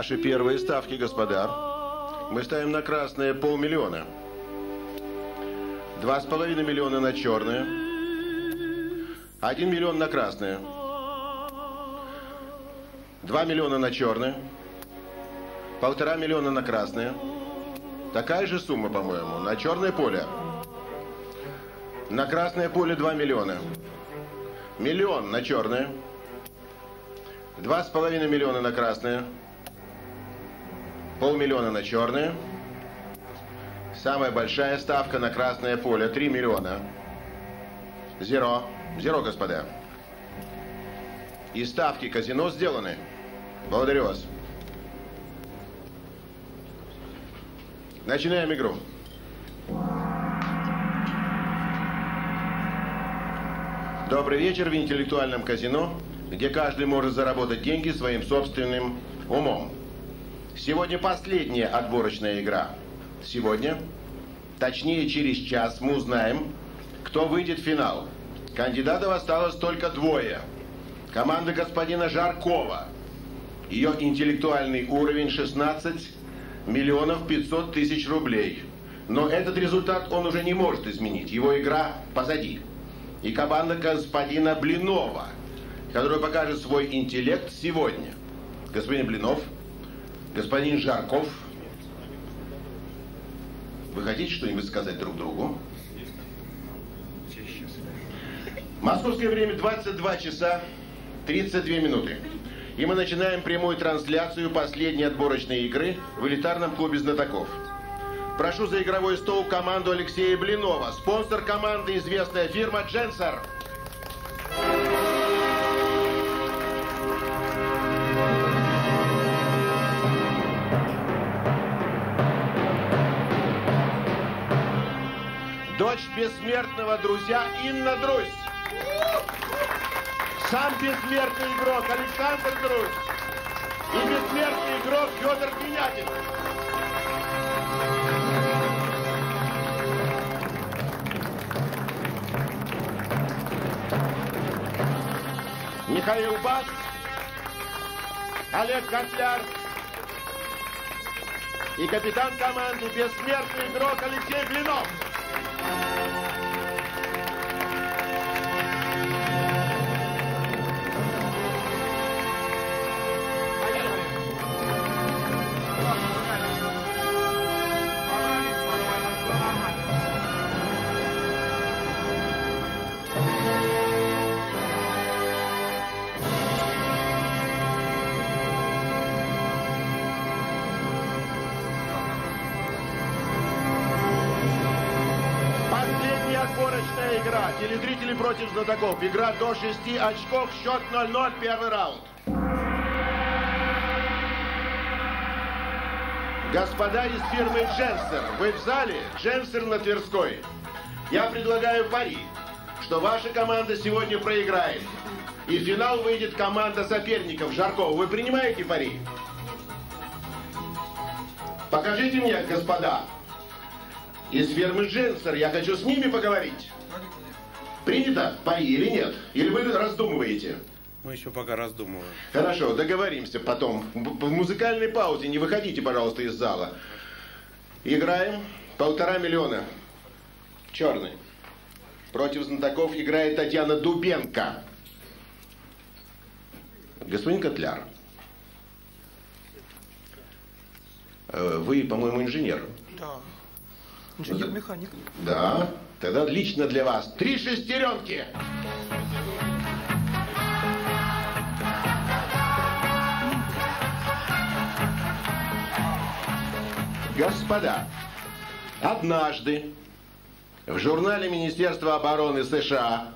Наши первые ставки, господа. Мы ставим на красное полмиллиона. Два с половиной миллиона на черное. Один миллион на красное. Два миллиона на черное. Полтора миллиона на красное. Такая же сумма, по-моему, на черное поле. На красное поле 2 миллиона. Миллион на черное. Два с половиной миллиона на красное. Полмиллиона на черное. Самая большая ставка на красное поле 3 миллиона. Зеро. Зеро, господа. И ставки казино сделаны. Благодарю вас. Начинаем игру. Добрый вечер в интеллектуальном казино, где каждый может заработать деньги своим собственным умом. Сегодня последняя отборочная игра. Сегодня, точнее через час, мы узнаем, кто выйдет в финал. Кандидатов осталось только двое. Команда господина Жаркова. Ее интеллектуальный уровень 16 миллионов 500 тысяч рублей. Но этот результат он уже не может изменить. Его игра позади. И команда господина Блинова, которая покажет свой интеллект сегодня. Господин Блинов, господин Жарков, вы хотите что-нибудь сказать друг другу? Московское время 22 часа 32 минуты. И мы начинаем прямую трансляцию последней отборочной игры в элитарном клубе знатоков. Прошу за игровой стол команду Алексея Блинова. Спонсор команды известная фирма Дженсер. Дочь бессмертного друзья Инна Друзь. Сам бессмертный игрок Александр Друзь. И бессмертный игрок Федор Генятин. Михаил Бас, Олег Котляр и капитан команды бессмертный игрок Алексей Блинов. Телезрители против знатоков. Игра до 6 очков. Счет 0-0. Первый раунд. Господа из фирмы Дженсер, вы в зале? Дженсер на Тверской. Я предлагаю пари, что ваша команда сегодня проиграет. И в финал выйдет команда соперников Жаркова. Вы принимаете пари? Покажите мне, господа, из фирмы Дженсер. Я хочу с ними поговорить. Принято пари или нет? Или вы раздумываете? Мы еще пока раздумываем. Хорошо, договоримся потом. В музыкальной паузе не выходите, пожалуйста, из зала. Играем полтора миллиона. Черный. Против знатоков играет Татьяна Дубенко. Господин Котляр. э, Вы, по-моему, инженер. Да. Инженер-механик. Да, тогда лично для вас. Три шестеренки. Господа, однажды в журнале Министерства обороны США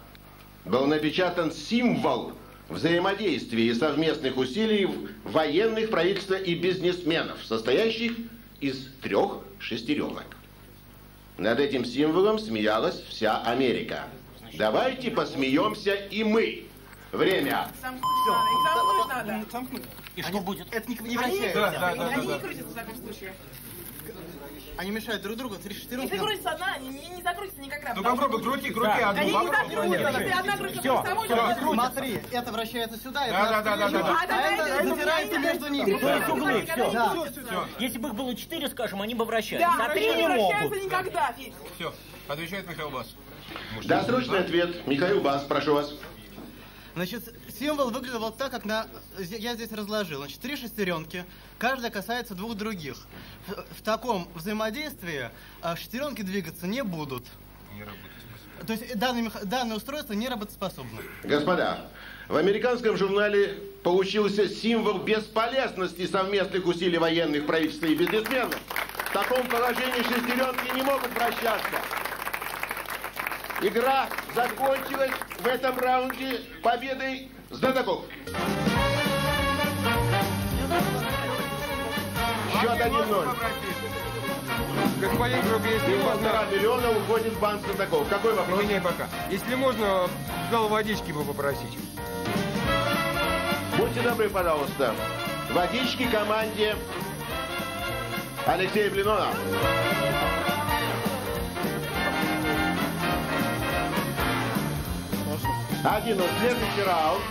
был напечатан символ взаимодействия и совместных усилий военных, правительства и бизнесменов, состоящих из трех шестеренок. Над этим символом смеялась вся Америка. Давайте посмеемся и мы. Время. И что будет? Это не, вращается. Да, да, да, они не крутятся в таком случае. Они мешают друг другу. Три Если шестеренки. крутится одна, они не, не закрутятся никогда. Ну потому попробуй, крути, крути Да. одну, Они не закрутятся. Если одна крутится всё, то крутятся. Смотри, это вращается сюда, это Да, да, да, да, да, да. А тогда это это затирается это- между ними. Три есть углы, не крутятся. Все, Если бы их было четыре, скажем, они бы вращались. Да, а три они не могут. никогда, Федь. все. Отвечает Михаил Бас. Досрочный ответ. Михаил Бас, прошу вас. Значит, символ выглядел вот так, как на... я здесь разложил. Значит, три шестеренки, каждая касается двух других. В, в таком взаимодействии а, шестеренки двигаться не будут. То есть данное, меха- данное устройство не работоспособно. Господа, в американском журнале получился символ бесполезности совместных усилий военных, правительства и бизнесменов. В таком положении шестеренки не могут вращаться. Игра закончилась в этом раунде победой знатоков. Счет 1-0. Господин Груб, если Полтора можно... миллиона уходит в банк знатоков. Какой вопрос? Меняй пока. Если можно, зал водички бы попросить. Будьте добры, пожалуйста. Водички команде Алексея Блинона. Один, вот следующий раунд.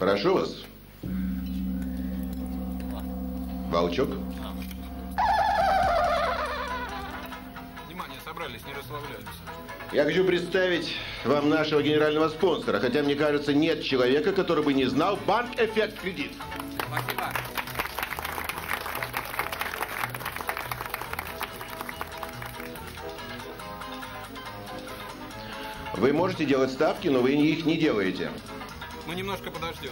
Прошу вас. Волчок. Внимание, собрались, не расслабляйтесь. Я хочу представить вам нашего генерального спонсора, хотя мне кажется, нет человека, который бы не знал банк Эффект Кредит. Спасибо. Вы можете делать ставки, но вы их не делаете. Ну немножко подождем.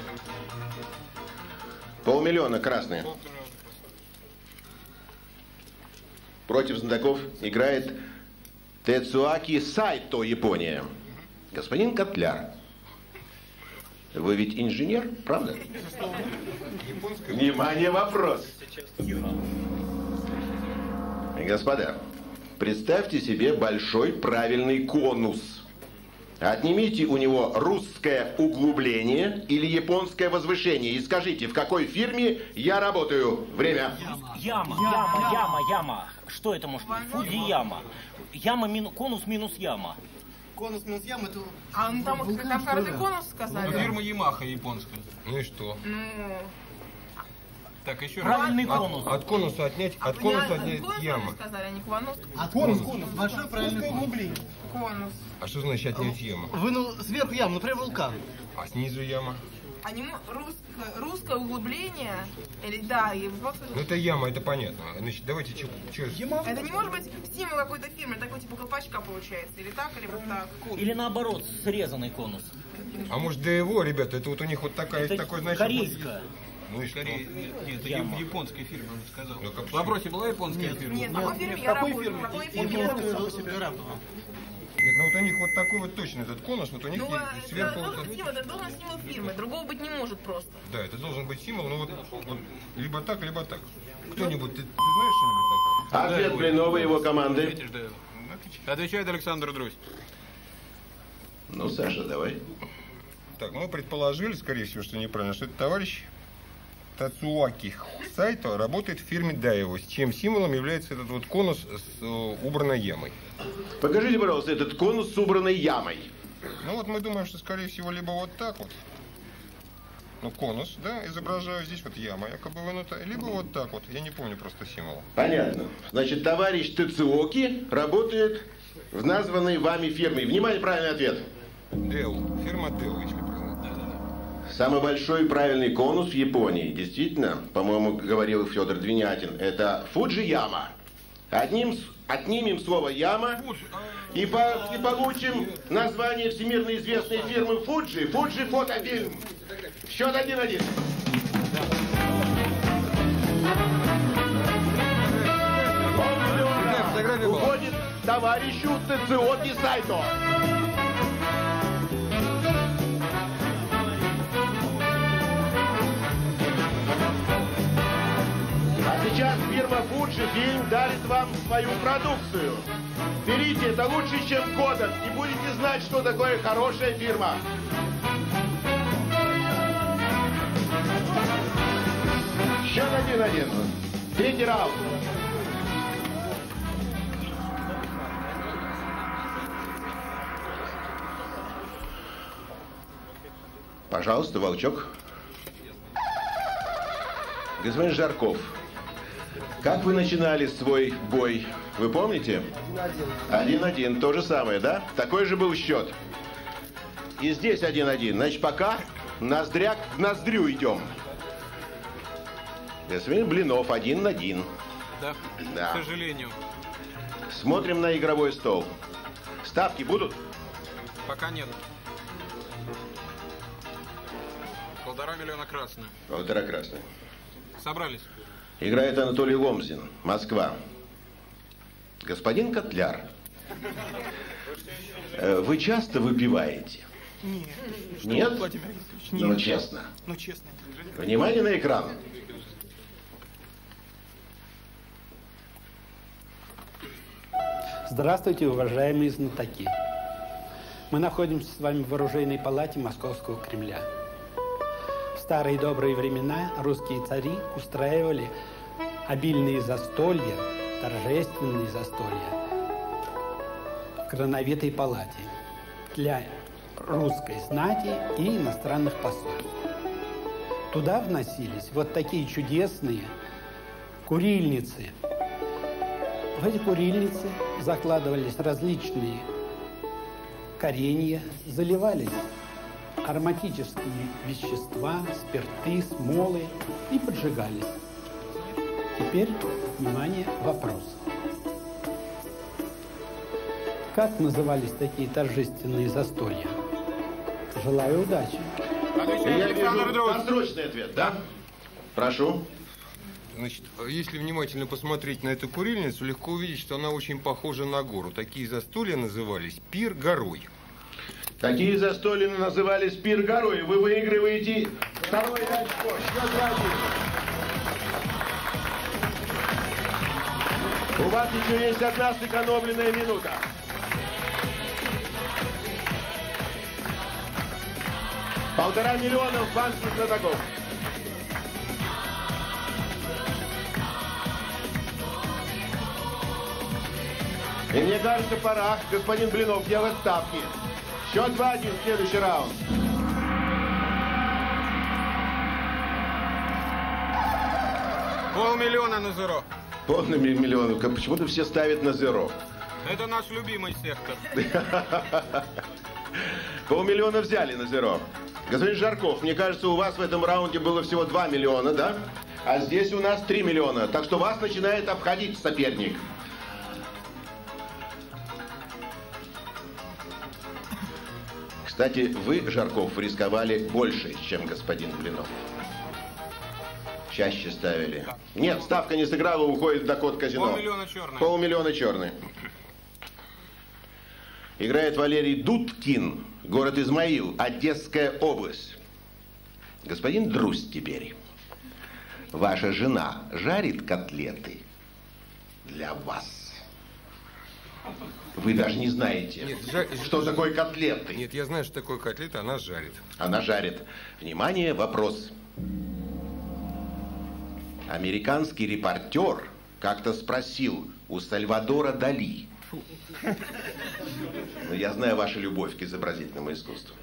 Полмиллиона красные. Против знатоков играет Тецуаки Сайто, Япония. Господин Котляр, вы ведь инженер, правда? Внимание, вопрос. Господа, представьте себе большой правильный конус. Отнимите у него русское углубление или японское возвышение и скажите, в какой фирме я работаю. Время. Яма, яма, яма, яма. Что это может быть? Фудзияма. Яма, мину- конус минус яма. Конус минус ям это... А ну там, там каждый конус Ну, сказали. фирма Ямаха японская. Ну и что? Ну, Так, еще Правильный раз. конус. От, от конуса отнять, от я- конуса отнять яма. сказали, а не конус. А конус, конус, большой правильный углубление. Конус. А что значит отнять яма? Вынул сверху яму, например, вулкан. А снизу яма? Они м- русское, русское углубление, или да, и вот Ну это яма, это понятно. Значит, давайте что... Это не может быть стимул какой-то фирмы, такой типа колпачка получается, или так, или вот так. Или наоборот, срезанный конус. А может до его, ребята, это вот у них вот такая, Это такой, значит... корейская. Ну и что? Нет, это Яма. японская фирма, он сказал. Ну, как В вопросе была японская фирма? Нет, в какой фирме я работаю? В какой фирме я работаю? Нет, ну вот у них вот такой вот точно этот конус, вот у них Ну, есть это сверху... должен это должен стимул фирмы, другого быть не может просто. Да, это должен быть символ, ну вот, вот либо так, либо так. Кто-нибудь, ты, ты знаешь что-нибудь такое? Ответ Блинова и его команды. Ответишь, да. Отвечает Александр Друзь. Ну, Саша, давай. Так, мы предположили, скорее всего, что неправильно, что это товарищ Тацуаки Сайто работает в фирме Даево, с чем символом является этот вот конус с э, убранной ямой. Покажите, пожалуйста, этот конус с убранной ямой. Ну вот мы думаем, что скорее всего либо вот так вот, ну конус, да, изображаю, здесь вот яма якобы вынута, либо вот так вот, я не помню просто символ. Понятно. Значит, товарищ Тецуоки работает в названной вами фирме. Внимание, правильный ответ. Дел, фирма Дел. Самый большой и правильный конус в Японии, действительно, по-моему, говорил Федор Двинятин, это Фуджияма. Одним, отнимем слово яма и, по- и получим название всемирно известной фирмы Фуджи, Фуджи фотофильм. Счет один-один. Уходит товарищу Тациоки Сайто. Сейчас фирма Фуджи Фильм дарит вам свою продукцию. Берите, это лучше, чем Кодак, и будете знать, что такое хорошая фирма. Счет один-один. Третий раунд. Пожалуйста, Волчок. Господин Жарков, как вы начинали свой бой? Вы помните? Один-один. То же самое, да? Такой же был счет. И здесь один-один. Значит, пока ноздряк в ноздрю идем. Господин Блинов один на один. Да, Да. к сожалению. Смотрим на игровой стол. Ставки будут? Пока нет. Полтора миллиона красные. Полтора красных. Собрались. Играет Анатолий Ломзин, Москва. Господин Котляр, э, вы часто выпиваете? Нет. Нет? Владимир Викторович, Ну, нет. честно. Ну, честно. Внимание на экран. Здравствуйте, уважаемые знатоки. Мы находимся с вами в оружейной палате Московского Кремля. Старые добрые времена русские цари устраивали обильные застолья, торжественные застолья в Крановитой палате для русской знати и иностранных посольств. Туда вносились вот такие чудесные курильницы – в эти курильницы закладывались различные коренья, заливались ароматические вещества, спирты, смолы и поджигались. Теперь, внимание, вопрос. Как назывались такие торжественные застолья? Желаю удачи. Отвечает Я Александр Друз. досрочный ответ, да? Прошу. Значит, если внимательно посмотреть на эту курильницу, легко увидеть, что она очень похожа на гору. Такие застолья назывались пир горой. Такие застолья назывались пир горой. Вы выигрываете второе очко. Счет один. У вас еще есть одна сэкономленная минута. Полтора миллиона в банке знатоков. И мне кажется, пора, господин Блинов, делать ставки. Счет 2-1, следующий раунд. Полмиллиона на зеро. Полными миллионов. Как- Почему-то все ставят на зеро. Это наш любимый сектор. Полмиллиона взяли на зеро. Господин Жарков, мне кажется, у вас в этом раунде было всего 2 миллиона, да? А здесь у нас 3 миллиона. Так что вас начинает обходить соперник. Кстати, вы, Жарков, рисковали больше, чем господин Блинов. Чаще ставили. Нет, ставка не сыграла, уходит до код казино. Полмиллиона черный. Полмиллиона черный. Играет Валерий Дудкин, город Измаил, Одесская область. Господин Друз теперь. Ваша жена жарит котлеты для вас. Вы даже не знаете, Нет, жа- что такое котлеты. Нет, я знаю, что такое котлета, она жарит. Она жарит. Внимание, вопрос. Американский репортер как-то спросил у Сальвадора Дали. Ну, я знаю вашу любовь к изобразительному искусству.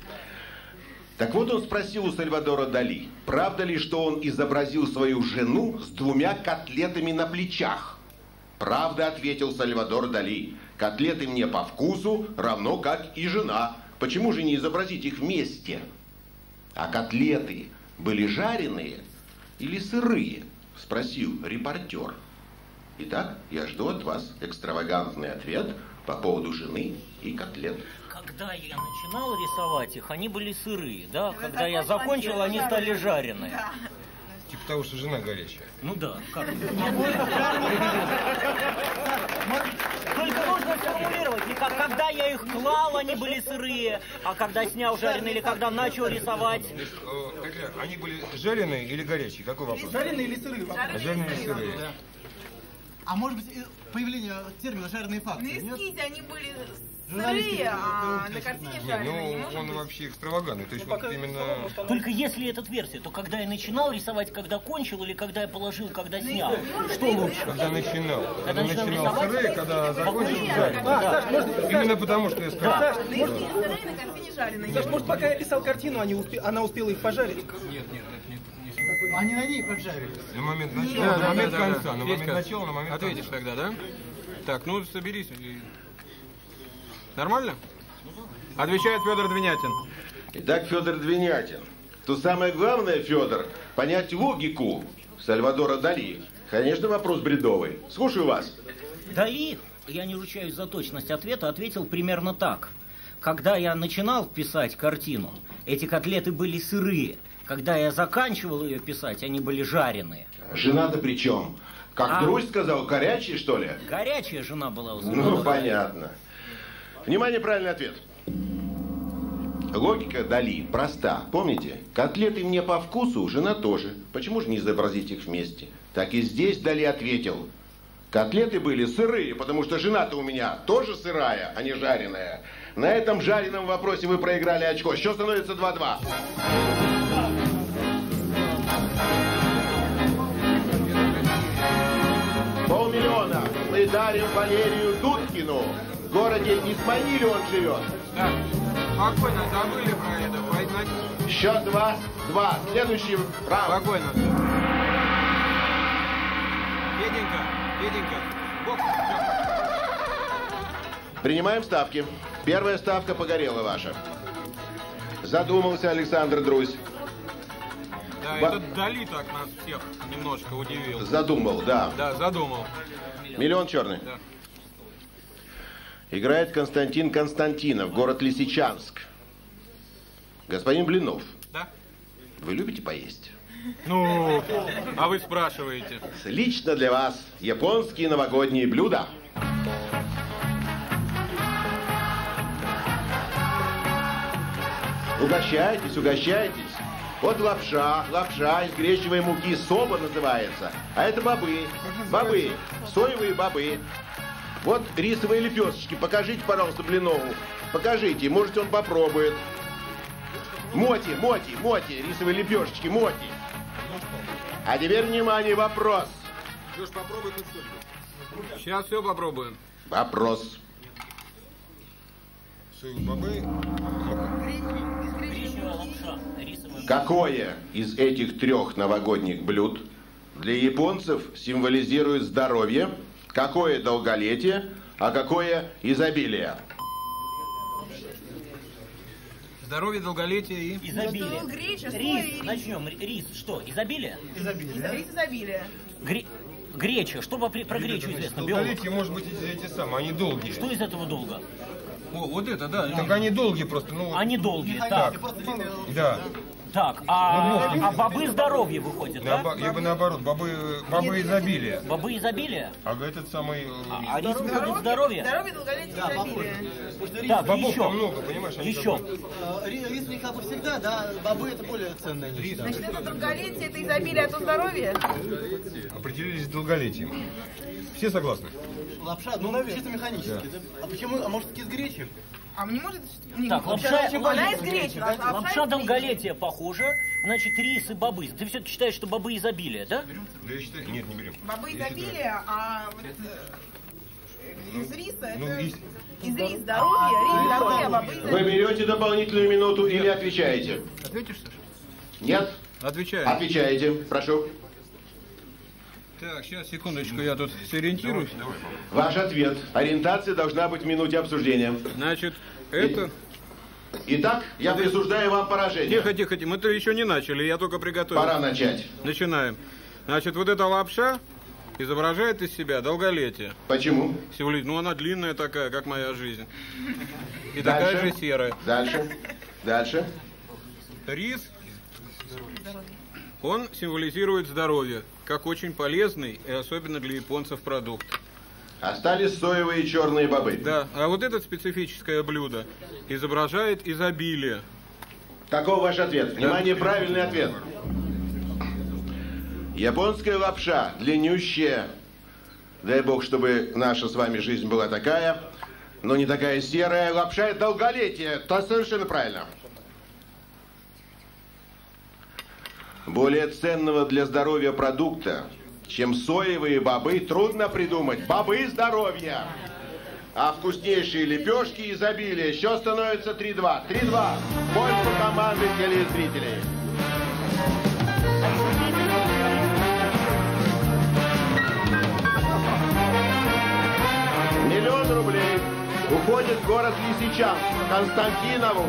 Так вот он спросил у Сальвадора Дали, правда ли, что он изобразил свою жену с двумя котлетами на плечах? Правда, ответил Сальвадор Дали. Котлеты мне по вкусу, равно как и жена. Почему же не изобразить их вместе? А котлеты были жареные или сырые? Спросил репортер. Итак, я жду от вас экстравагантный ответ по поводу жены и котлет. Когда я начинал рисовать их, они были сырые, да? Когда я закончил, они стали жареные. Типа того, что жена горячая. Ну да, как? Только нужно сформулировать, не как когда я их клал, они были сырые, а когда снял жареные или когда начал рисовать. Э, они были жареные или горячие? Какой вопрос? Жареные или сырые? Жареные или сырые? А может быть, появление термина «жареные На факты», нет? эскизе они были Да, а на картине Не, ну он вообще экстравагантный. То есть вот именно... Только если этот версия, то когда я начинал рисовать, когда кончил или когда я положил, когда снял? Что лучше? Когда начинал. Когда начинал сырые, когда закончил жареные. Именно потому, что я сказал. Саш, может, пока я писал картину, она успела их пожарить? Они на ней поджарились. На момент начала, на момент конца. На момент начала, на момент Ответишь конца. тогда, да? Так, ну соберись. Нормально? Отвечает Федор Двинятин. Итак, Федор Двинятин. То самое главное, Федор, понять логику Сальвадора Дали. Конечно, вопрос бредовый. Слушаю вас. Дали, я не ручаюсь за точность ответа, ответил примерно так. Когда я начинал писать картину, эти котлеты были сырые. Когда я заканчивал ее писать, они были жареные. Жена-то при чем? Как А. Трусь сказал, горячий, что ли? Горячая жена была у Ну, понятно. Внимание, правильный ответ. Логика Дали проста. Помните? Котлеты мне по вкусу, жена тоже. Почему же не изобразить их вместе? Так и здесь Дали ответил. Котлеты были сырые, потому что жена-то у меня тоже сырая, а не жареная. На этом жареном вопросе вы проиграли очко. Счет становится 2-2. Полмиллиона мы дарим Валерию Дудкину. В городе Исмаиле он живет. Так, спокойно, забыли про это. Пойдем. Счет 2-2. Следующий раунд. Спокойно. Феденька, Феденька. Бокс. Принимаем ставки. Первая ставка погорела ваша. Задумался Александр Друзь. Да, Ба- этот Дали так нас всех немножко удивил. Задумал, да. Да, задумал. Миллион черный. Да. Играет Константин Константинов, город Лисичанск. Господин Блинов, Да? вы любите поесть? Ну, а вы спрашиваете. Лично для вас японские новогодние блюда. Угощайтесь, угощайтесь. Вот лапша, лапша из гречневой муки, соба называется. А это бобы, бобы, соевые бобы. Вот рисовые лепешечки, покажите, пожалуйста, Блинову. Покажите, может он попробует. Моти, моти, моти, рисовые лепешечки, моти. А теперь, внимание, вопрос. Сейчас все попробуем. Вопрос. Какое из этих трех новогодних блюд для японцев символизирует здоровье, какое долголетие, а какое изобилие? Здоровье, долголетие и... Изобилие. Ну, Рис, начнем. Рис, что, изобилие? Рис изобилия. Гре- Греча, что по- про гречу известно? Долголетие, может быть, эти, самые, они долгие. Что из этого долго? О, вот это, да. Так они долгие просто, ну. Они долгие, так. Да. Так, а, а бобы здоровье выходят, да? Наобо- Я бы наоборот, бобы, бобы изобилия. Бобы изобилия? А этот самый... э, А рис выходит здоровье? Здоровье, долголетие, изобилие. Потому что рис, Так, Бобов еще. там много, понимаешь? они Еще. э, ри- рис у них как бы всегда, да, бобы это более ценное нечто. Значит, это долголетие, это изобилие, а то здоровье. Определились с долголетием. Все согласны? Лапша, ну, чисто механически. да? А почему, а может, из гречи? А не может... не, Так, лапша- Она из гречи. а лапша Лапша из долголетия похожа, значит, рис и бобы. Ты все-таки считаешь, что бобы изобилия, да? Да я считаю... Нет, не берем. Бобы изобилия, а вот э, из риса Ну, это... из- Из рис здоровье, рис здоровье, а бобы Вы берете дополнительную минуту или отвечаете? Ответишь, Саша? Нет? Отвечаю. Отвечаете. Прошу. Так, сейчас, секундочку, я тут сориентируюсь. Ваш ответ. Ориентация должна быть в минуте обсуждения. Значит, это Итак, я присуждаю вам поражение. Тихо, тихо, тихо. Мы-то еще не начали, я только приготовил. Пора начать. Начинаем. Значит, вот эта лапша изображает из себя долголетие. Почему? Символит, ну она длинная такая, как моя жизнь. И Дальше. такая же серая. Дальше. Дальше. Рис, он символизирует здоровье, как очень полезный и особенно для японцев продукт. Остались соевые и черные бобы. Да, а вот это специфическое блюдо изображает изобилие. Каков ваш ответ? Внимание, правильный ответ. Японская лапша, длиннющая. Дай бог, чтобы наша с вами жизнь была такая, но не такая серая. Лапша – это долголетие. То совершенно правильно. Более ценного для здоровья продукта, чем соевые бобы, трудно придумать. Бобы здоровья. А вкуснейшие лепешки изобилия. Счет становится 3-2. 3-2. В пользу команды телезрителей. Миллион рублей уходит в город Лисичанск, Константинову.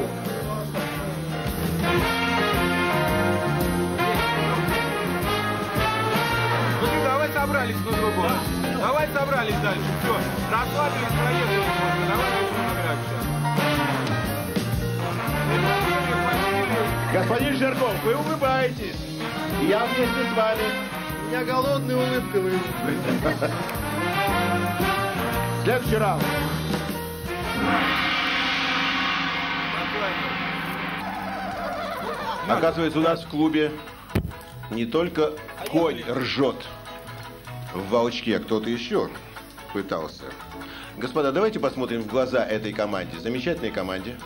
Собрались на другом. Давай собрались дальше. Все. Расслабились, проехали. Давай начнем играть. Господин Жирков, вы улыбаетесь. Я вместе с вами. Я голодный, улыбка вы. Следующий раунд. Оказывается, у нас в клубе не только конь ржет в волчке, кто-то еще пытался. Господа, давайте посмотрим в глаза этой команде, замечательной команде.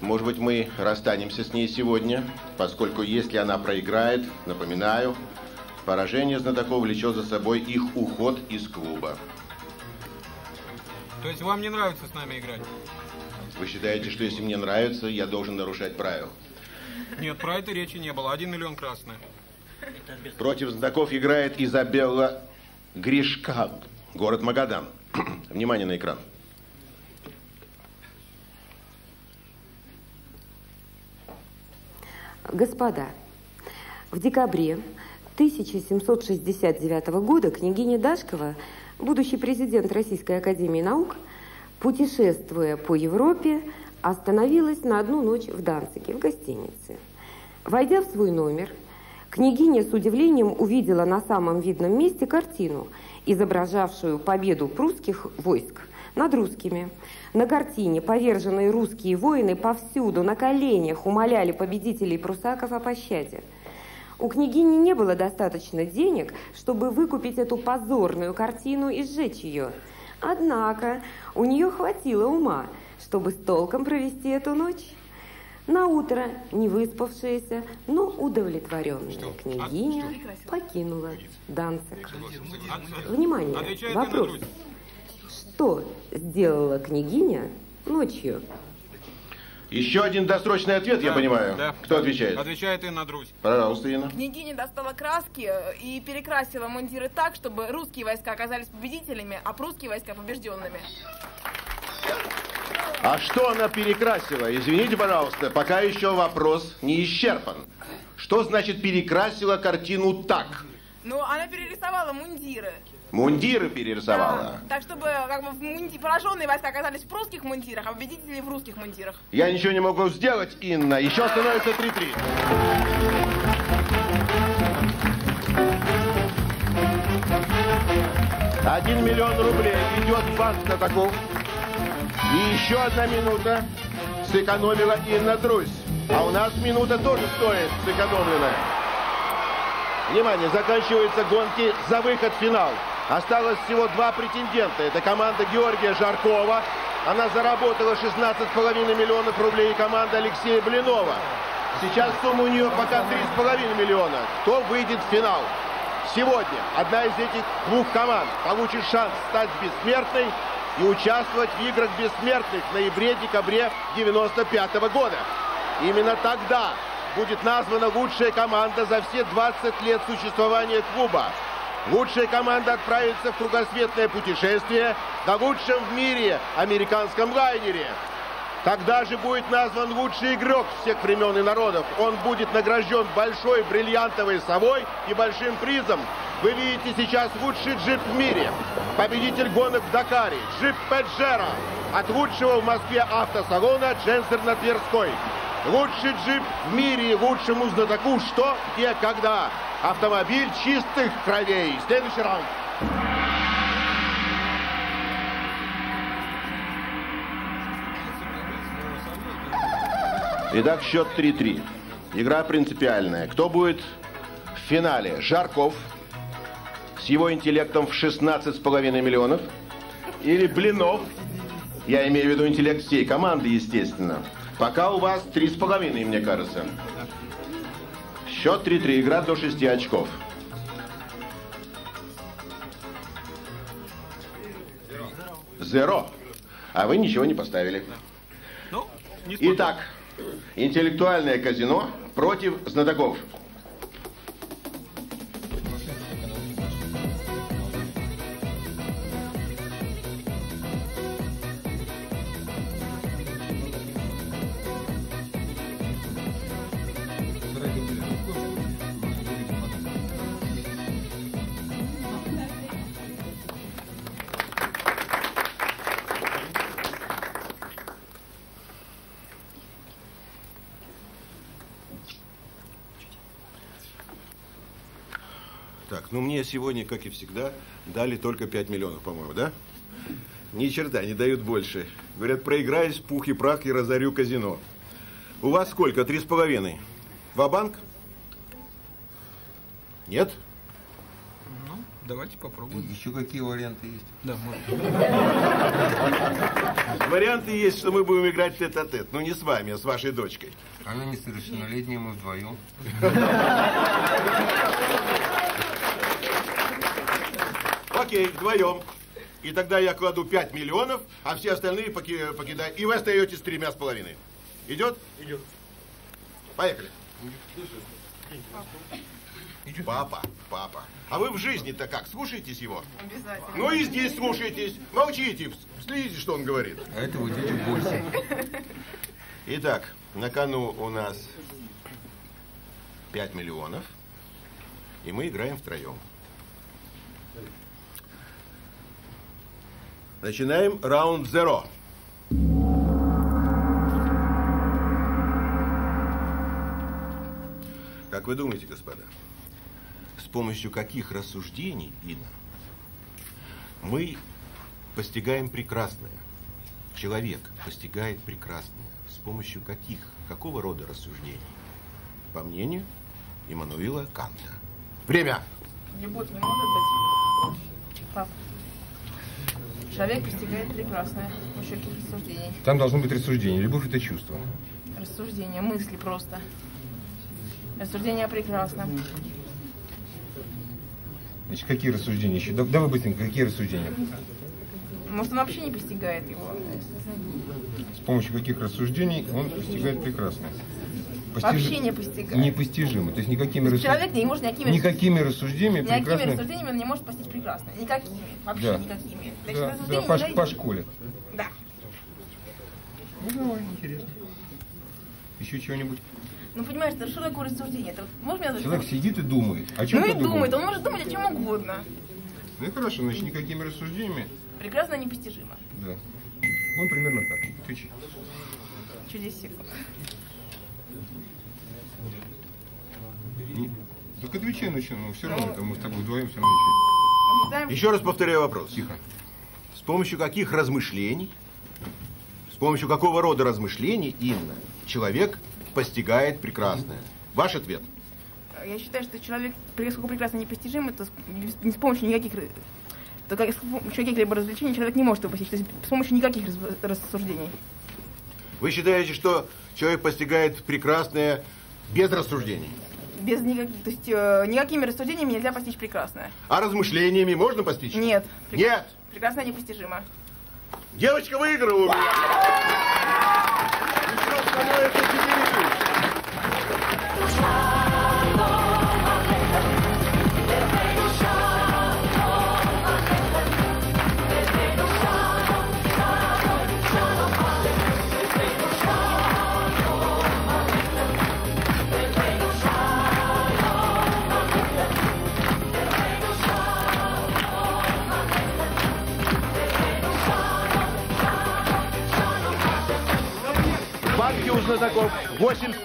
Может быть, мы расстанемся с ней сегодня, поскольку если она проиграет, напоминаю, поражение знатоков влечет за собой их уход из клуба. То есть вам не нравится с нами играть? Вы считаете, что если мне нравится, я должен нарушать правила? Нет, про это речи не было. Один миллион красная. Против знатоков играет Изабелла Гришка, город Магадан. Внимание на экран. Господа, в декабре 1769 года княгиня Дашкова, будущий президент Российской Академии Наук, путешествуя по Европе, остановилась на одну ночь в Данциге, в гостинице. Войдя в свой номер, княгиня с удивлением увидела на самом видном месте картину, изображавшую победу прусских войск над русскими. На картине поверженные русские воины повсюду на коленях умоляли победителей прусаков о пощаде. У княгини не было достаточно денег, чтобы выкупить эту позорную картину и сжечь ее. Однако у нее хватило ума, чтобы с толком провести эту ночь. На утро не выспавшаяся, но удовлетворенная княгиня покинула Данцик. Внимание, Отвечает на вопрос. Что сделала княгиня ночью? Еще один досрочный ответ, я Да, понимаю. да. Кто отвечает? Отвечает Инна Друзь. Пожалуйста, Инна. Княгиня достала краски э, и перекрасила мундиры так, чтобы русские войска оказались победителями, а прусские войска побежденными. А что она перекрасила? Извините, пожалуйста, пока еще вопрос не исчерпан. Что значит перекрасила картину так? Ну, она перерисовала мундиры. Мундиры перерисовала. Так, чтобы как бы мунди- пораженные войска оказались в прусских мундирах, а победители в русских мундирах. Я ничего не могу сделать, Инна. Еще становится 3-3. Один миллион рублей идет в банк на таком. И еще одна минута сэкономила Инна Друзь. А у нас минута тоже стоит сэкономленная. Внимание, заканчиваются гонки за выход в финал. Осталось всего два претендента. Это команда Георгия Жаркова. Она заработала 16,5 миллионов рублей. И команда Алексея Блинова. Сейчас сумма у нее пока 3,5 миллиона. Кто выйдет в финал? Сегодня одна из этих двух команд получит шанс стать бессмертной и участвовать в играх бессмертных в ноябре-декабре 95 года. Именно тогда будет названа лучшая команда за все 20 лет существования клуба. Лучшая команда отправится в кругосветное путешествие на лучшем в мире американском лайнере. Тогда же будет назван лучший игрок всех времен и народов. Он будет награжден большой бриллиантовой совой и большим призом. Вы видите сейчас лучший джип в мире. Победитель гонок в Дакаре. Джип Педжера. От лучшего в Москве автосалона Дженсер на Тверской. Лучший джип в мире, лучшему знатоку что, где, когда. Автомобиль чистых кровей. Следующий раунд. Итак, счет 3-3. Игра принципиальная. Кто будет в финале? Жарков с его интеллектом в 16,5 миллионов или Блинов, я имею в виду интеллект всей команды, естественно. Пока у вас 3,5, мне кажется. Счет 3-3. Игра до 6 очков. Зеро. А вы ничего не поставили. Ну, Итак, интеллектуальное казино против знатоков. Так, ну мне сегодня, как и всегда, дали только 5 миллионов, по-моему, да? Ни черта, не дают больше. Говорят, проиграюсь, пух и прах и разорю казино. У вас сколько? Три с половиной. Ва-банк? Нет? Ну, давайте попробуем. Еще какие варианты есть? Да, Варианты есть, что мы будем играть тет-а-тет. Ну, не с вами, а с вашей дочкой. Она несовершеннолетняя, мы вдвоем. Окей, вдвоем. И тогда я кладу 5 миллионов, а все остальные поки- покидаю. И вы остаетесь с тремя с половиной. Идет? Идет. Поехали. Папа, папа. А вы в жизни-то как? Слушаетесь его? Обязательно. Ну и здесь слушайтесь. Молчите, следите, что он говорит. А это вот дядя Боря. Итак, на кону у нас 5 миллионов. И мы играем втроем. Начинаем раунд зеро. Как вы думаете, господа, с помощью каких рассуждений, Инна, мы постигаем прекрасное? Человек постигает прекрасное. С помощью каких, какого рода рассуждений? По мнению Иммануила Канта. Время! Любовь не может быть. Пап. Человек постигает прекрасное. Еще каких рассуждений. Там должно быть рассуждение. Любовь это чувство. Рассуждения, мысли просто. Рассуждения о прекрасном. Значит, какие рассуждения еще? Да- Давай быстренько, какие рассуждения? Может, он вообще не постигает его. С помощью каких рассуждений он постигает прекрасное? Вообще не постигает. Непостижимо. То есть никакими То есть рассуждениями. Человек не может никакими, Никакими рассуждениями никакими прекрасное. рассуждениями он не может постичь прекрасное. Никакими. Вообще Да. никакими. Значит, Да, да, рассуждения по, дойдет. по школе. Да. Ну давай, интересно. Еще чего-нибудь? Ну, понимаешь, это что такое рассуждение? Это, вот можешь меня Человек сидит и думает. О чем Ну и ты думаешь? думает, он может думать о чем угодно. Ну и хорошо, значит, никакими рассуждениями. Прекрасно непостижимо. Да. Ну, примерно так. Отвечай. Чудесик. Так отвечай, ну что, ну все равно, Ну. это мы с тобой вдвоем все равно отвечаем. Считаем, Еще раз повторяю вопрос. Тихо. С помощью каких размышлений, с помощью какого рода размышлений, Инна, человек постигает прекрасное? Ваш ответ. Я считаю, что человек, поскольку прекрасно непостижим, то с, не с помощью никаких то как с помощью каких-либо развлечений человек не может его постичь. То есть с помощью никаких рассуждений. Вы считаете, что человек постигает прекрасное без рассуждений? Без никаких, то есть э, никакими рассуждениями нельзя постичь прекрасное. А размышлениями можно постичь? Нет. Прек- Нет. Прекрасное непостижимо. Девочка выиграла у меня. Остальное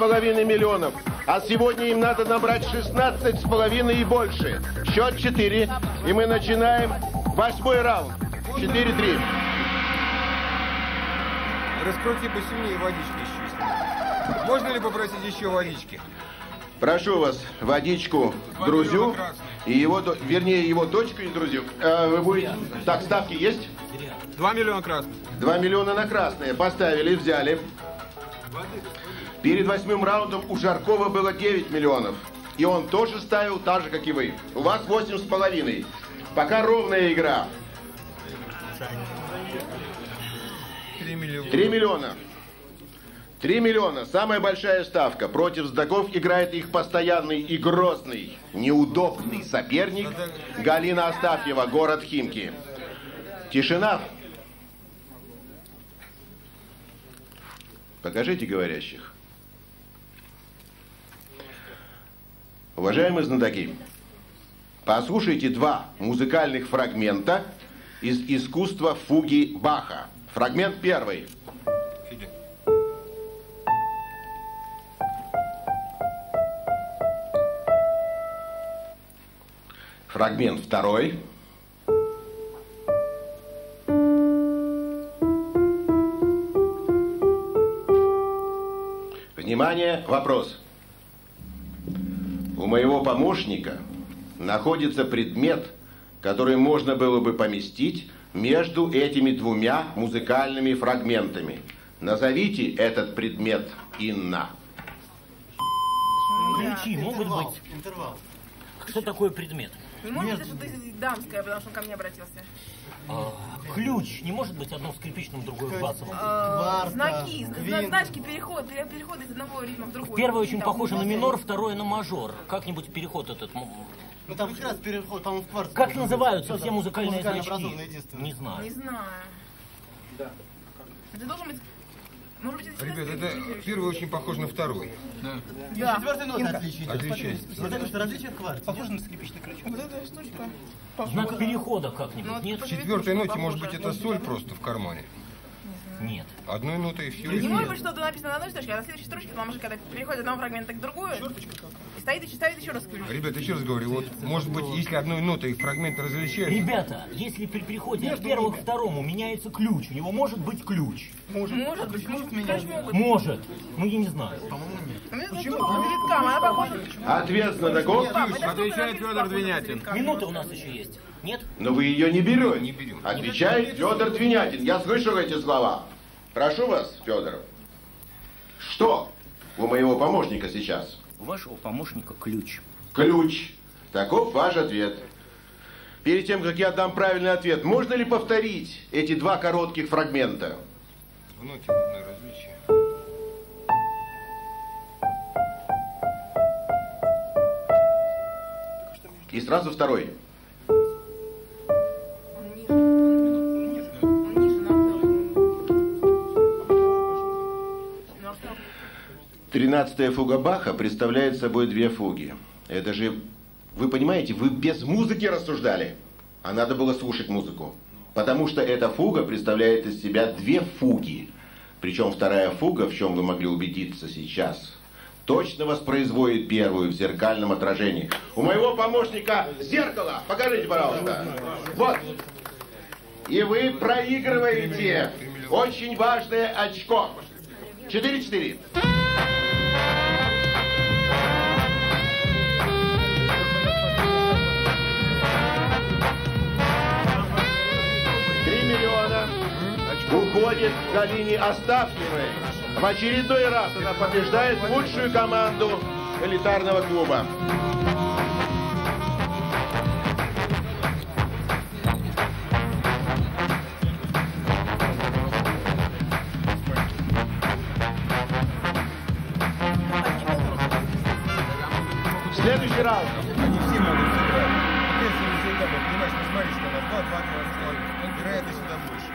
8,5 миллионов. А сегодня им надо набрать 16,5 и больше. Счет 4. И мы начинаем восьмой раунд. 4-3. Раскройте посильнее водички еще, Можно ли попросить еще водички? Прошу вас, водичку Два друзю и его, вернее, его дочку и друзю. А, вы будете... Так, ставки есть? 2 миллиона красных. 2 миллиона на красные. Поставили, взяли. Перед восьмым раундом у Жаркова было 9 миллионов. И он тоже ставил так же, как и вы. У вас восемь с половиной. Пока ровная игра. 3 миллиона. 3 миллиона. 3 миллиона. Самая большая ставка. Против Сдаков играет их постоянный и грозный, неудобный соперник Галина Астафьева, город Химки. Тишина. Покажите говорящих. Уважаемые знатоки, послушайте два музыкальных фрагмента из искусства фуги Баха. Фрагмент первый. Фрагмент второй. Внимание, вопрос. У моего помощника находится предмет, который можно было бы поместить между этими двумя музыкальными фрагментами. Назовите этот предмет, Инна. Ключи могут Интервал, быть. Интервал. Что такое предмет? Не может быть, что-то дамское, потому что он ко мне обратился. А, ключ не может быть одно скрипичным, другое басовым. А, Кварта, Знаки, зна- квинта. значки, переход, пере- переходы из одного ритма в другой. Первое очень Там, похоже на ну, минор, второе на мажор. Как-нибудь переход этот. м, Ну там как раз переход, по-моему, в кварту. Как называются Кто-то все музыкальные значки? Не знаю. Не знаю. Это должен быть... Ребят, это первый очень похож на второй. Да. Четвертая нота отличие. идет. Отличается. Вот это что, различие в кварте. Похоже на скрипичный крючок. Вот эта штучка. Знак перехода Ну, как-нибудь, вот нет? В четвертой ноте, может быть, это соль просто в кармане. Нет. Одной нотой и все. Не может быть что-то написано на одной строчке, а на следующей строчке, потому что когда переходит одного фрагмента к другому, и стоит, и ставит еще раз ключ. Ребят, еще раз говорю, вот, может быть, если одной нотой фрагмент различается, Ребята, если при переходе от первого к второму меняется ключ, у него может быть ключ. Может, может быть, может менять. Может. Ну, я не знаю. Ну, это Почему? По завиткам, она похожа. Ответ знатоков. Отвечает Федор Двинятин. Минута у нас еще есть. Нет? Но вы ее не берете. Не берем. Отвечает Федор Двинятин. Я слышал эти слова. Прошу вас, Федор. Что у моего помощника сейчас? У вашего помощника ключ. Ключ. Таков ваш ответ. Перед тем, как я дам правильный ответ, можно ли повторить эти два коротких фрагмента? в ноте одно различие. И сразу второй. Тринадцатая фуга Баха представляет собой две фуги. Это же, вы понимаете, вы без музыки рассуждали, а надо было слушать музыку. Потому что эта фуга представляет из себя две фуги. Причем вторая фуга, в чем вы могли убедиться сейчас, точно воспроизводит первую в зеркальном отражении. У моего помощника зеркало. Покажите, пожалуйста. Вот. И вы проигрываете очень важное очко. 4-4. Уходит к Галине Астафьевой. В очередной раз она побеждает лучшую команду элитарного клуба. Следующий раунд. Они все могут сыграть. Если вы всегда вы понимаете, что смотрите, когда 2, 2, 2, вероятность сюда больше.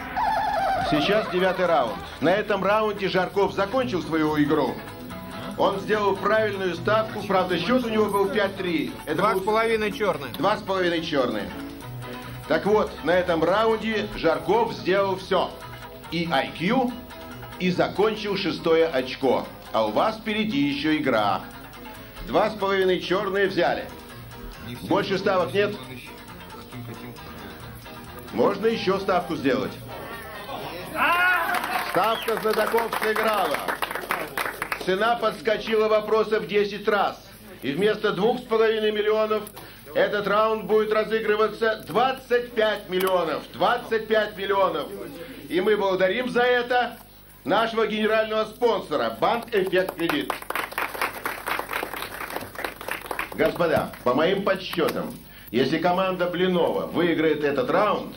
Сейчас девятый раунд. На этом раунде Жарков закончил свою игру. Он сделал правильную ставку, правда счет у него был 5-3. Это Два был с половиной черные. Два с половиной черные. Так вот, на этом раунде Жарков сделал все. И IQ, и закончил шестое очко. а у вас впереди еще игра. Два с половиной черные взяли. Больше ставок нет? Можно еще ставку сделать. Ставка знатоков сыграла. Цена подскочила вопросов 10 раз. И вместо двух с половиной миллионов этот раунд будет разыгрываться 25 миллионов. 25 миллионов. И мы благодарим за это нашего генерального спонсора, Банк Эффект Кредит. Господа, по моим подсчетам, если команда Блинова выиграет этот раунд,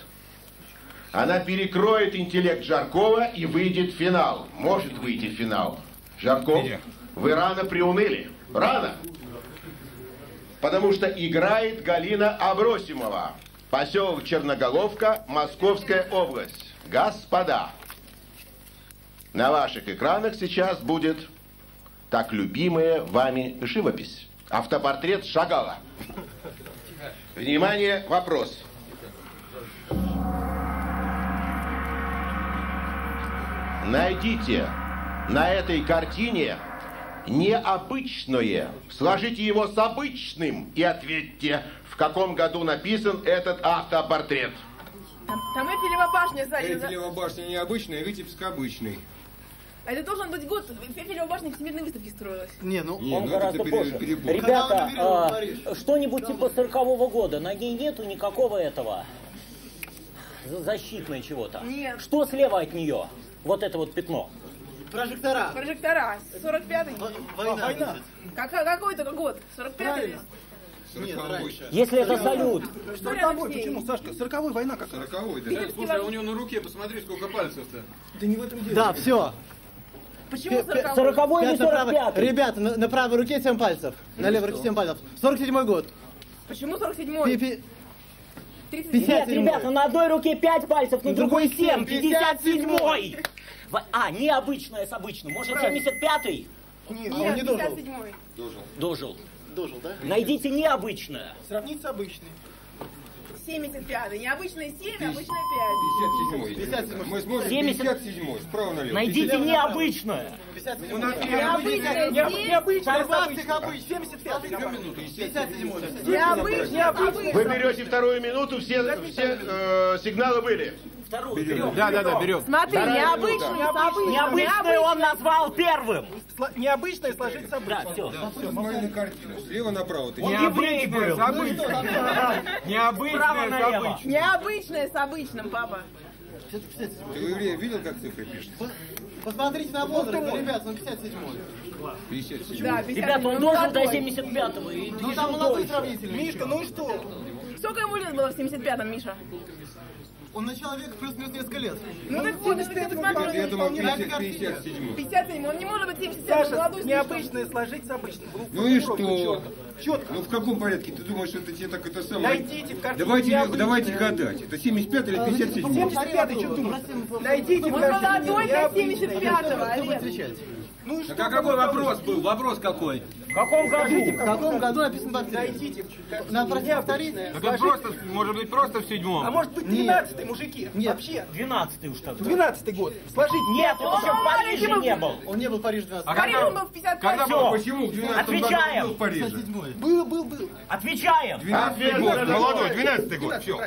она перекроет интеллект Жаркова и выйдет в финал. Может выйти в финал. Жарков, вы рано приуныли. Рано. Потому что играет Галина Абросимова. Поселок Черноголовка, Московская область. Господа, на ваших экранах сейчас будет так любимая вами живопись. Автопортрет Шагала. Внимание, вопрос. Найдите на этой картине необычное. Сложите его с обычным и ответьте, в каком году написан этот автопортрет. Там, там Эйфелева башня сзади. Эйфелева башня необычная, Витебск обычный. А это должен быть год. Эйфелева башня к всемирной выставке строилась. Не, ну... Не, Он ну гораздо позже. перебор. Ребята, а, что-нибудь типа 40 года, на ней нету никакого этого за- защитное чего-то. Нет. Что слева от нее? Вот это вот пятно. Прожектора. Прожектора. 45-й. Война. Как, какой это год? 45-й? Правильно. Нет, раньше. Если это салют, Сороковой, почему, Сашка? Сороковой война какая? Сороковой, да. Питерский Слушай, а у него на руке, посмотри, сколько пальцев-то. Да не в этом дело. Да, все. Почему 40 40 или 45 Ребята, на, на правой руке 7 пальцев. На левой руке 7 пальцев. 47 год. Почему 47-й? Пи- пи- 37 Нет, 57-й. ребята, на одной руке 5 пальцев, на другой 7, 57-й. 57-й. В- А, необычное с обычным. Может, 75-й? Не, Нет, он не дожил. 57-й. Дожил. Дожил, да? Найдите необычное. Сравнить с обычной. 75-й. Необычная 7, обычная 5. 57 Мы смотрим 70. 57 справа налево. Найдите необычное. 57 Необычная 7. Необычная, Хорватских обычная. обычных. 75 57 Необычная, Вы берете вторую минуту, все, все э, сигналы были. Вторую. Да, да, да, берем. Смотри, Вторая необычную с обычной. Необычное он назвал первым. Сло- Необычное сложить с Да, все. Посмотри на картину. Слева направо. Ты еврей был. Право Необычное с обычным. Папа. Ты у еврея видел, как цифры пишут? Посмотрите на возраст, ребят, он 57 57. Да, 50 Ребята, он ну, дожил до молодой. 75-го. и Ну там молодой дольше. сравнительный. Мишка, ну что? Сколько ему лет было в 75-м, Миша? Он на человека плюс-минус несколько лет. Ну так вот, это Я 75 думал, вполне 50, нормально. 57. 57 он не может быть 77 Саша, молодой необычное сложить с обычным. Ну и Четко, что? Четко. Ну в каком порядке? Ты думаешь, что это тебе так это самое? Найдите в картине Давайте, необычное. давайте гадать. Это 75 или 57? 75 что думаешь? Найдите в картине молодой для необычное. 75-го, Кто будет Олег. Ну? Так а какой вопрос был? Вопрос какой? В каком году? В каком году написан портрет? Найдите. Надо просить повторить. Так это просто, может быть, просто в седьмом. А может быть 12 мужики? Нет. Вообще. 12-й уж тогда. 12 год. Сложить. Нет, он еще в Париже не был. Он не был в Париже 12 А когда, он был в 55 когда был? Почему в 12 году был в Париже? 57 Был, был, был. Отвечаем. 12 год, молодой, 12 год, все.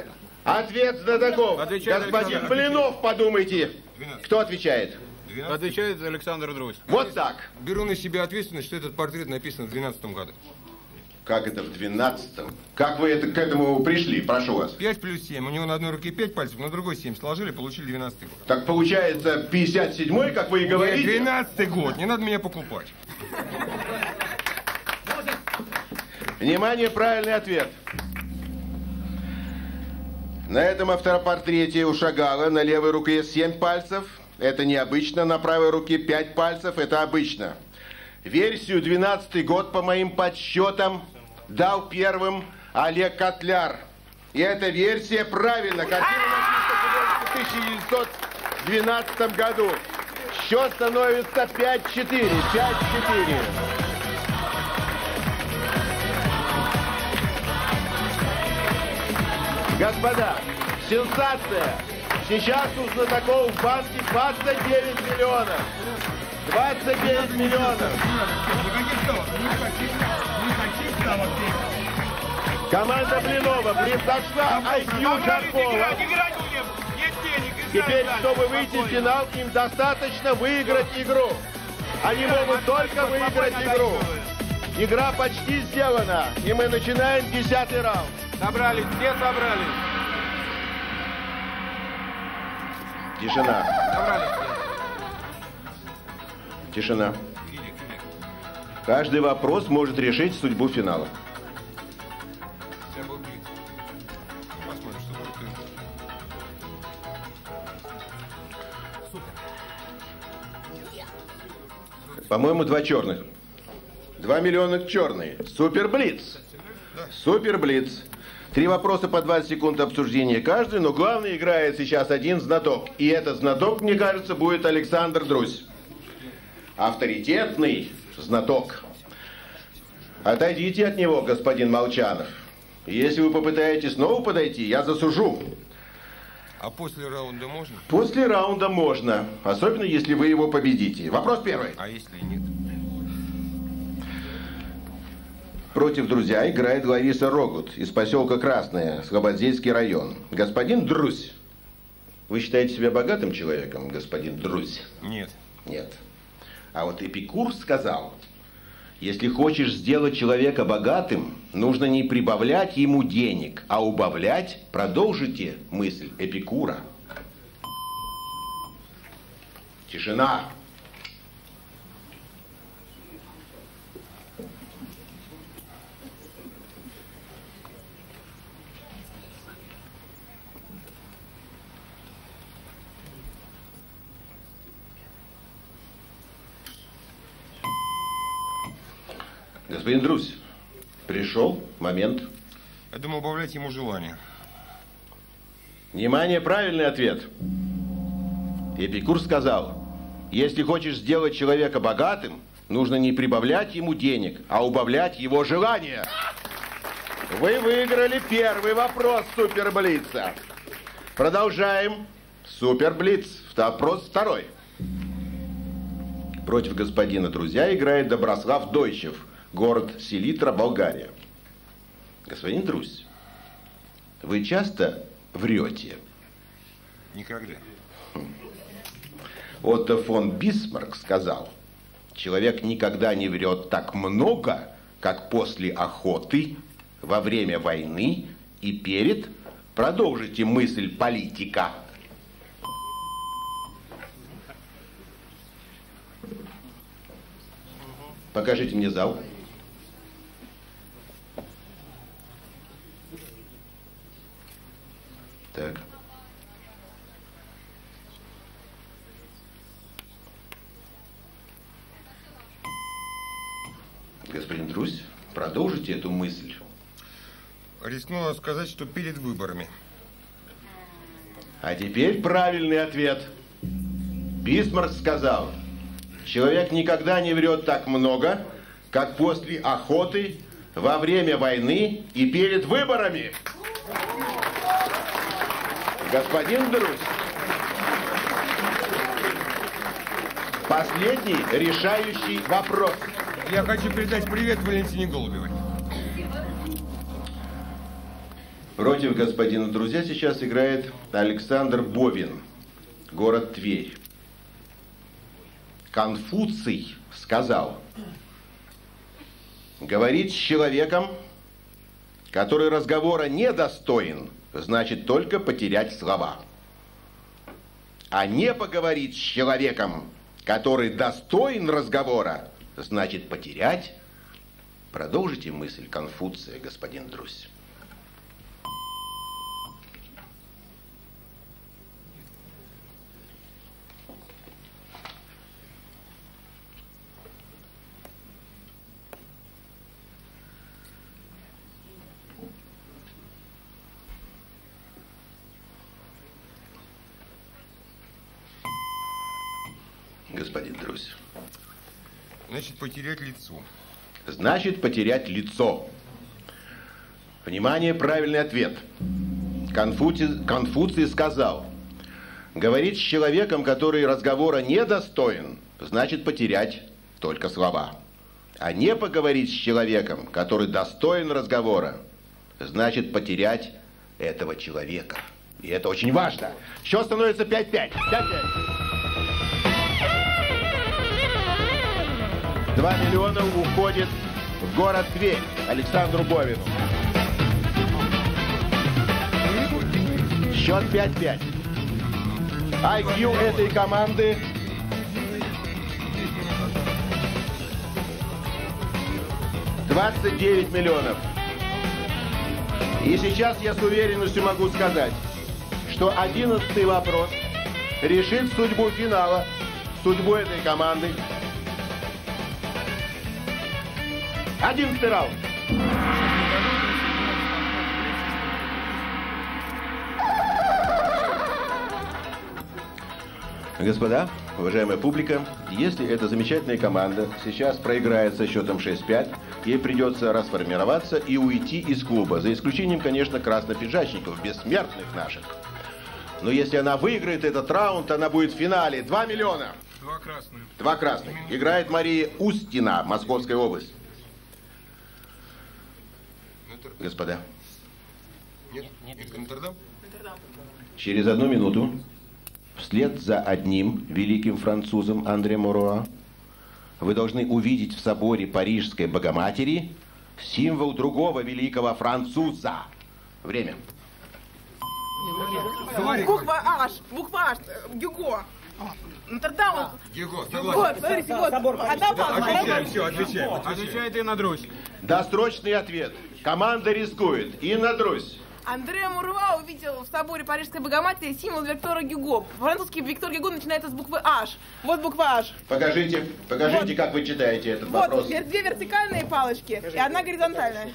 Ответ знатоков. Господин. Блинов, подумайте. Кто отвечает? Отвечает Александр Друзь. Вот так. Беру на себя ответственность, что этот портрет написан в 12 году. Как это в 12-м? Как вы это, к этому пришли? Прошу вас. 5 плюс 7. У него на одной руке 5 пальцев, на другой 7. Сложили, получили 12 год. Так получается 57-й, как вы и говорите. 12 год, не надо меня покупать. Внимание, правильный ответ. На этом автопортрете у Шагала на левой руке 7 пальцев. Это необычно. На правой руке 5 пальцев. Это обычно. Версию 12 год, по моим подсчетам, дал первым Олег Котляр. И эта версия правильна. Картина в 1912 году. Счет становится 5-4. 5-4. Господа, сенсация! Сейчас у знатоков в банке 29 миллионов. 29 миллионов. Команда Блинова превзошла IQ Жаркова. Теперь, чтобы выйти в финал, им достаточно выиграть игру. Они могут только выиграть игру. Игра почти сделана, и мы начинаем десятый раунд. Собрались, все собрались. Тишина. Тишина. Каждый вопрос может решить судьбу финала. По-моему, два черных. Два миллиона черные. Супер Блиц. Супер Блиц. Три вопроса по 20 секунд обсуждения каждый, но главный играет сейчас один знаток. И этот знаток, мне кажется, будет Александр Друзь. Авторитетный знаток. Отойдите от него, господин Молчанов. Если вы попытаетесь снова подойти, я засужу. А после раунда можно? После раунда можно, особенно если вы его победите. Вопрос первый. А если нет? Против друзья играет Лариса Рогут из поселка Красное, Слободзейский район. Господин Друзь, вы считаете себя богатым человеком, господин Друзь? Нет. Нет. А вот Эпикур сказал, если хочешь сделать человека богатым, нужно не прибавлять ему денег, а убавлять, продолжите мысль Эпикура. Тишина. Господин Друзь, пришел момент. Я думаю, убавлять ему желание. Внимание, правильный ответ. Эпикур сказал, если хочешь сделать человека богатым, нужно не прибавлять ему денег, а убавлять его желания. Вы выиграли первый вопрос Суперблица. Продолжаем. Суперблиц. Вопрос второй. Против господина друзья играет Доброслав Дойчев, город Селитра, Болгария. Господин Друзь, вы часто врете? Никогда. Отто фон Бисмарк сказал, человек никогда не врет так много, как после охоты, во время войны и перед. Продолжите мысль политика. Покажите мне зал. Так. Господин Друзь, продолжите эту мысль. Рискнула сказать, что перед выборами. А теперь правильный ответ. Бисмарк сказал, человек никогда не врет так много, как после охоты, во время войны и перед выборами. Господин Друзь, последний решающий вопрос. Я хочу передать привет Валентине Голубевой. Против господина Друзья сейчас играет Александр Бовин, город Тверь. Конфуций сказал, говорить с человеком, который разговора не достоин, значит только потерять слова. А не поговорить с человеком, который достоин разговора, значит потерять. Продолжите мысль Конфуция, господин Друзь. Господин Друзь. Значит, потерять лицо. Значит, потерять лицо. Внимание, правильный ответ. Конфуций, Конфуций сказал, говорить с человеком, который разговора не достоин, значит потерять только слова. А не поговорить с человеком, который достоин разговора, значит потерять этого человека. И это очень важно. Счет становится 5-5. 5-5. 2 миллиона уходит в город Тверь Александру Бовину. Счет 5-5. IQ этой команды Двадцать девять миллионов. И сейчас я с уверенностью могу сказать, что одиннадцатый вопрос решит судьбу финала, судьбу этой команды. Одиннадцатый раунд. Господа, уважаемая публика, если эта замечательная команда сейчас проиграет со счетом 6-5, ей придется расформироваться и уйти из клуба, за исключением, конечно, краснопиджачников, бессмертных наших. Но если она выиграет этот раунд, она будет в финале. 2 миллиона. Два красных. Два красных. Играет Мария Устина, Московская область. Господа, Нет? Нет, Нотр-Дам? через одну минуту, вслед за одним великим французом Андре Муруа, вы должны увидеть в соборе Парижской Богоматери символ другого великого француза. Время. Буква H, буква H, э, Гюго. Нотр-Дам. Его, Вот, согласен. смотрите, вот. Палка. Отвечаем, все, отвечаем. Отвечает Инна Друзь. Досрочный ответ. Команда рискует. Инна Друзь. Андре Муруа увидел в соборе Парижской Богоматери символ Виктора Гюго. Французский Виктор Гюго начинается с буквы H. Вот буква H. Покажите, покажите, Вот. как вы читаете этот Вот, вопрос. вер- две вертикальные палочки и одна горизонтальная.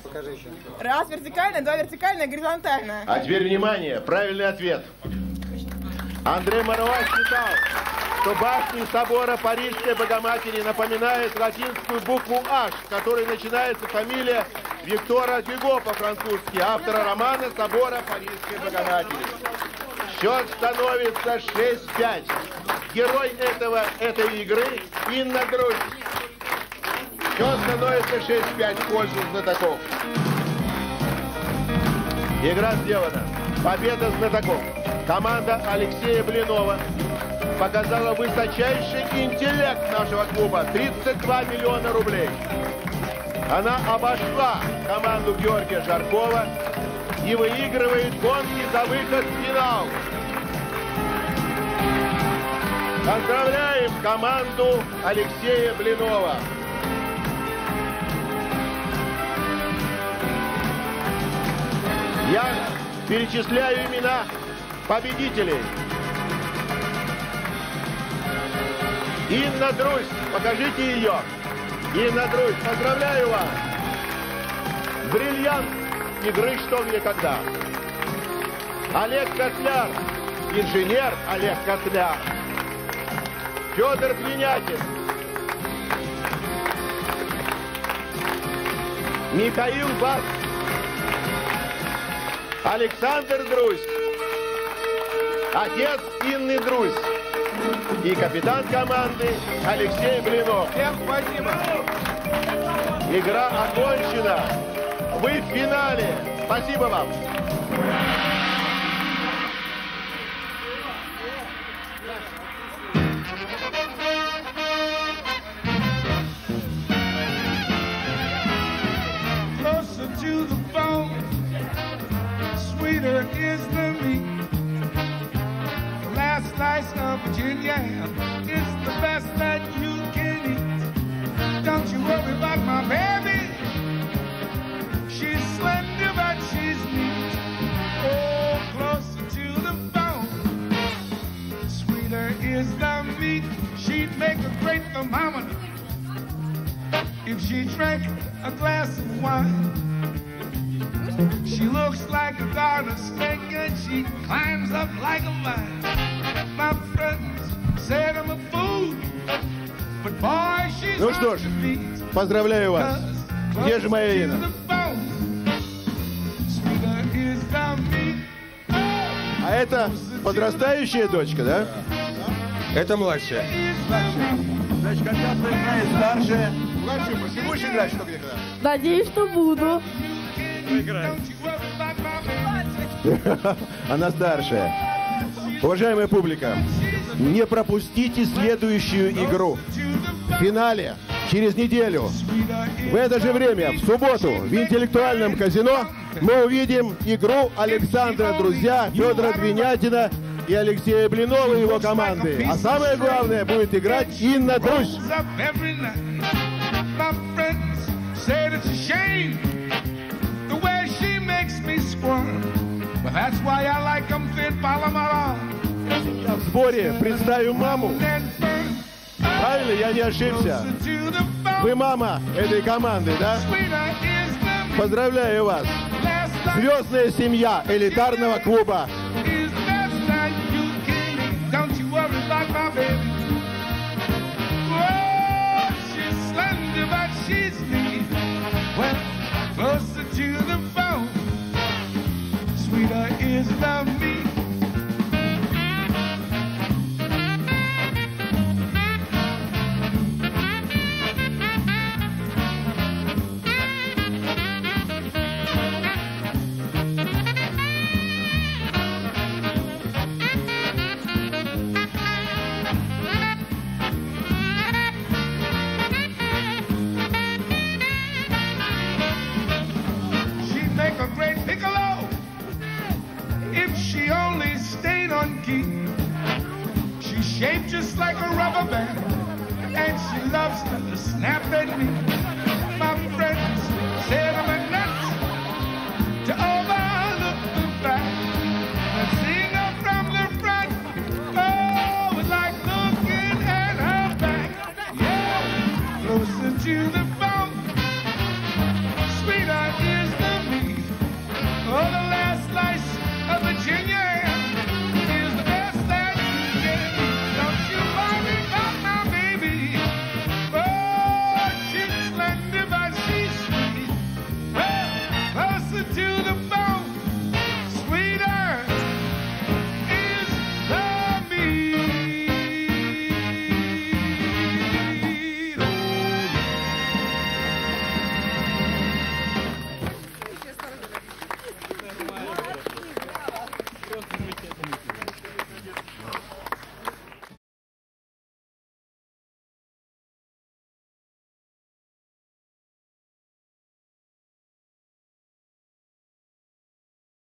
Раз вертикальная, два вертикальная, горизонтальная. А теперь внимание, правильный ответ. Андрей Маруа считал, что башня собора Парижской Богоматери напоминает латинскую букву H, с которой начинается фамилия Виктора Гюго по-французски, автора романа «Собора Парижской Богоматери». Счет становится 6-5. Герой этого, этой игры Инна Грудь. Счет становится 6-5 в пользу знатоков. Игра сделана. Победа знатоков. Команда Алексея Блинова показала высочайший интеллект нашего клуба. 32 миллиона рублей. Она обошла команду Георгия Жаркова и выигрывает гонки за выход в финал. Поздравляем команду Алексея Блинова. Я перечисляю имена победителей. Инна Друзь, покажите ее. Инна Друзь, поздравляю вас. Бриллиант игры «Что, где, когда». Олег Котляр, инженер Олег Котляр. Федор Двинятин. Михаил Бас. Александр Друзь. Отец Инны Друзь. И капитан команды Алексей Блинов. Всем спасибо. Игра окончена. Вы в финале. Спасибо вам. A glass of wine. She looks like a garden snake and she climbs up like a vine. My friends said I'm a fool, but boy, she's Ну что ж, поздравляю вас. Где же моя Инна? А это подрастающая дочка, да? Это младшая. Значит, когда проиграет старшая... Ты будешь играть что где-то? Надеюсь, что буду. Она старшая. Уважаемая публика, не пропустите следующую игру. В финале, через неделю, в это же время, в субботу, в интеллектуальном казино, мы увидим игру Александра Друзья, Федора Двинятина и Алексея Блинова и его команды. А самое главное, будет играть Инна Друзь. Said it's a shame the way she makes me squirm. But that's why I like 'em fit Palomar. В сборе представим маму. Правильно, я не ошибся. Вы мама этой команды, да? Поздравляю вас. Звездная семья элитарного клуба. Oh, she's slender, closer to the phone. Sweeter is the me.